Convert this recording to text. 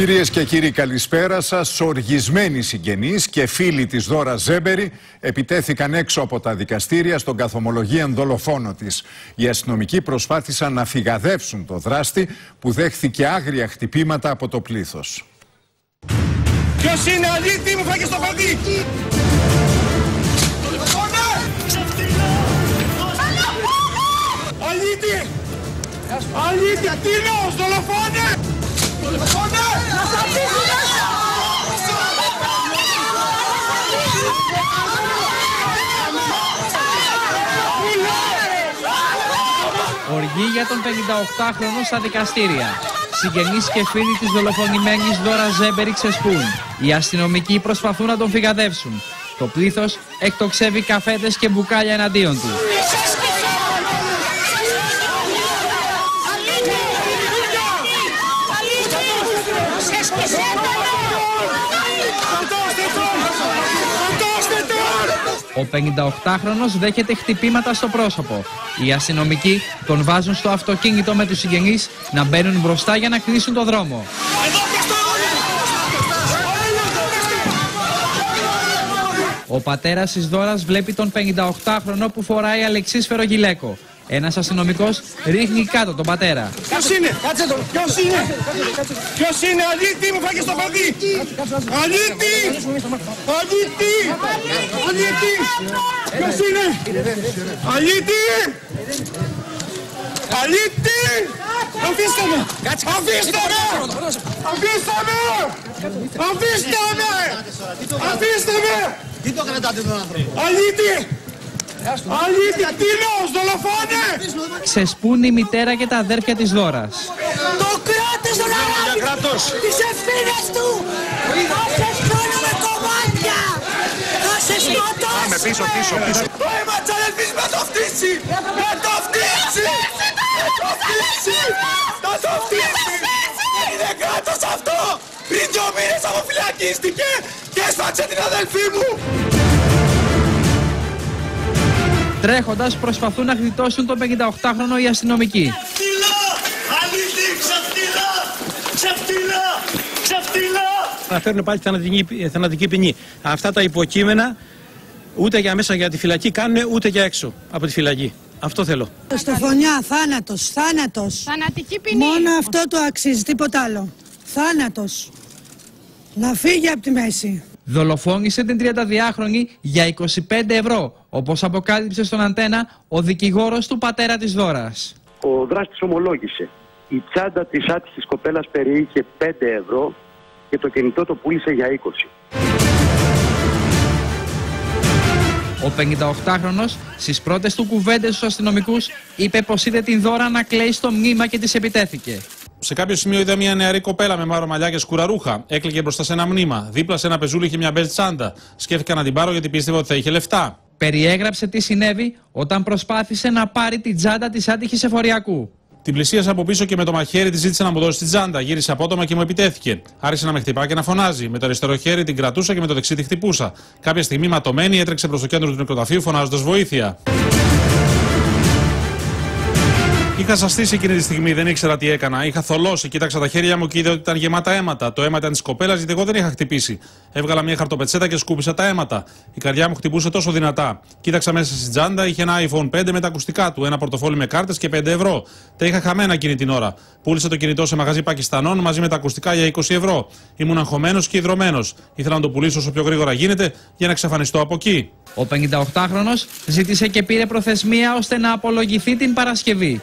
Κυρίες και κύριοι καλησπέρα σας. Οργισμένοι συγγενείς και φίλοι της Δώρα Ζέμπερη επιτέθηκαν έξω από τα δικαστήρια στον καθομολογίαν δολοφόνο της. Οι αστυνομικοί προσπάθησαν να φυγαδεύσουν το δράστη που δέχθηκε άγρια χτυπήματα από το πλήθος. Ποιος είναι αλήτη μου φάγε στο παιδί! Αλήτη! Αλήτη! Ακτίνος! Δολοφόνε! Δολοφόνε! Να σ' αφήσει μέσα! Οργή για τον 58χρονο στα δικαστήρια. Συγγενείς και φίλοι της δολοφονημένης Δώρα Ζέμπερη ξεσπούν. Οι αστυνομικοί προσπαθούν να τον φυγαδεύσουν. Το πλήθος εκτοξεύει καφέτες και μπουκάλια εναντίον του. Σκοτώστε τον! Σκοτώστε τον! Ο 58χρονος δέχεται χτυπήματα στο πρόσωπο. Οι αστυνομικοί τον βάζουν στο αυτοκίνητο με τους συγγενείς να μπαίνουν μπροστά για να κλείσουν το δρόμο. Εδώ πιαστό! Ο πατέρας της Δώρας βλέπει τον 58χρονο που φοράει αλεξίσφαιρο γυλαίκο. Ένας αστυνομικός ρίχνει κάτω τον πατέρα. Ποιος είναι! Κάτσε τον! Ποιος είναι! Ποιος είναι! Αλήτη μου φάγες στο παιδί! Αλήτη! Αλήτη! Αλήτη! Ποιος είναι! Αλήτη! Αλήτη! Αφήστε με! Αφήστε με! Αφήστε με! Αφήστε με! Αφήστε με! Τι το κρατάτε τον άνθρωπο; Αλήτη! Αλήτη! Κτίνος! Δολοφόνε! Ξεσπούν η μητέρα και τα αδέρφια της Δώρας. Το κράτος τον αναλάβει τις ευθύνες του! Θα σε σκόνω με κομμάτια! Θα σε σκοτώσει! πίσω, πίσω, πίσω. Το αίμα της αδελφής με το φτύσει! Με το φτύσει! Με το φτύσει! Θα το φτύσει! Είναι κράτος αυτό! Πριν δυο μήνες αποφυλακίστηκε και έσφαξε την αδελφή μου! Τρέχοντας προσπαθούν να γλιτώσουν τον 58χρονο οι αστυνομικοί. Ξεφτύλα! Αλήθεια, ξεφτύλα! Ξεφτύλα! Ξεφτύλα! να φέρουν πάλι θανατική, θανατική ποινή. Αυτά τα υποκείμενα ούτε για μέσα για τη φυλακή κάνουν ούτε για έξω από τη φυλακή. Αυτό θέλω. Στο φωνιά, θάνατος, θάνατος. Θανατική ποινή. Μόνο αυτό το αξίζει, τίποτα άλλο. Θάνατος. Να φύγει από τη μέση. Δολοφόνησε την 32χρονη για 25 ευρώ, όπως αποκάλυψε στον Αντένα ο δικηγόρος του πατέρα της Δώρας. Ο δράστης ομολόγησε. Η τσάντα της άτυχης κοπέλας περιείχε 5 ευρώ και το κινητό το πούλησε για 20. Ο 58χρονος στις πρώτες του κουβέντες στους αστυνομικούς είπε πως είδε την Δώρα να κλαίει στο μνήμα και της επιτέθηκε. Σε κάποιο σημείο είδα μια νεαρή κοπέλα με μαύρα μαλλιά και σκουραρούχα. Έκλαιγε μπροστά σε ένα μνήμα. Δίπλα σε ένα πεζούλι είχε μια μπέλτ τσάντα. Σκέφτηκα να την πάρω γιατί πίστευα ότι θα είχε λεφτά. Περιέγραψε τι συνέβη όταν προσπάθησε να πάρει την τσάντα της άτυχης εφοριακού. Την πλησίασα από πίσω και με το μαχαίρι της ζήτησα να μου δώσει την τσάντα. Γύρισε απότομα και μου επιτέθηκε. Άρχισε να με χτυπά και να φωνάζει. Με το αριστερό χέρι την κρατούσα και με το δεξί τη χτυπούσα. Κάποια στιγμή ματωμένη έτρεξε προς το κέντρο του νεκροταφείου φωνάζοντας βοήθεια. Είχα σαστήσει εκείνη τη στιγμή, δεν ήξερα τι έκανα. Είχα θολώσει, κοίταξα τα χέρια μου και είδα ότι ήταν γεμάτα αίματα. Το αίμα ήταν της κοπέλας, γιατί εγώ δεν είχα χτυπήσει. Έβγαλα μια χαρτοπετσέτα και σκούπισα τα αίματα. Η καρδιά μου χτυπούσε τόσο δυνατά. Κοίταξα μέσα στην τσάντα, είχε ένα iPhone 5 με τα ακουστικά του, ένα πορτοφόλι με κάρτες και 5 ευρώ. Τα είχα χαμένα εκείνη την ώρα. Πούλησα το κινητό σε μαγαζί Πακιστανών μαζί με τα ακουστικά για 20 ευρώ. Ήμουν αγχωμένο και υδρωμένος. Ήθελα να το πουλήσω όσο πιο γρήγορα γίνεται για να εξαφανιστώ από εκεί. Ο 58χρονος ζήτησε και πήρε προθεσμία ώστε να απολογηθεί την Παρασκευή.